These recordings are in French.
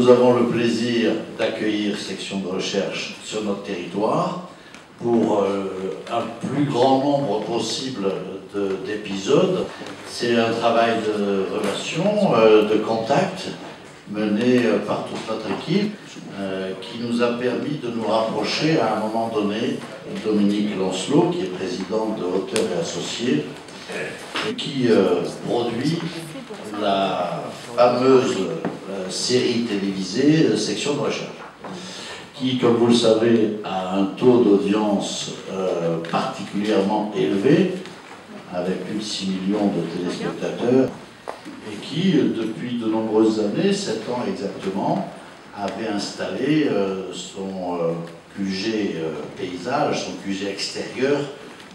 nous avons le plaisir d'accueillir section de recherche sur notre territoire pour euh, un plus grand nombre possible d'épisodes. C'est un travail de relation, euh, de contact mené euh, par toute notre équipe qui nous a permis de nous rapprocher à un moment donné. Dominique Lancelot, qui est président de Auteurs et Associés, et qui produit la fameuse série télévisée Section de recherche qui, comme vous le savez, a un taux d'audience euh, particulièrement élevé, avec plus de 6 millions de téléspectateurs, et qui, depuis de nombreuses années, 7 ans exactement, avait installé euh, son euh, QG paysage, son QG extérieur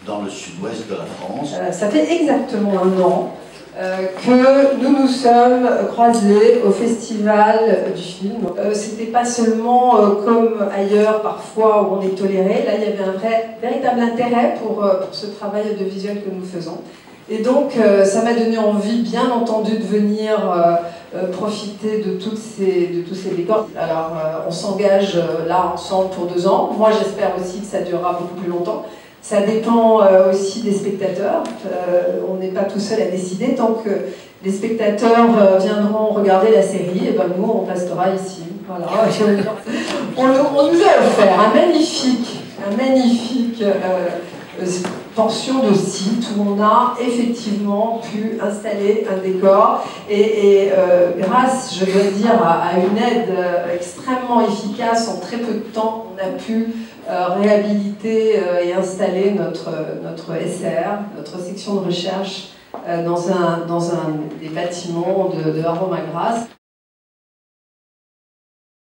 dans le sud-ouest de la France. ça fait exactement un an euh, que nous nous sommes croisés au festival du film. Euh, C'était pas seulement euh, comme ailleurs parfois où on est toléré, là il y avait un vrai, véritable intérêt pour, euh, pour ce travail audiovisuel que nous faisons. Et donc ça m'a donné envie bien entendu de venir profiter de, toutes ces, de tous ces décors. Alors on s'engage là ensemble pour deux ans, moi j'espère aussi que ça durera beaucoup plus longtemps. Ça dépend euh, aussi des spectateurs. Euh, on n'est pas tout seul à décider. Tant que les spectateurs euh, viendront regarder la série, et eh ben nous, on restera ici. Voilà. on, nous a offert un magnifique, un magnifique pension de site où on a effectivement pu installer un décor et, grâce, je dois dire, à, une aide extrêmement efficace, en très peu de temps, on a pu euh, réhabiliter euh, et installer notre, notre SR, notre section de recherche, euh, dans, un, dans un des bâtiments de, de Aromagras.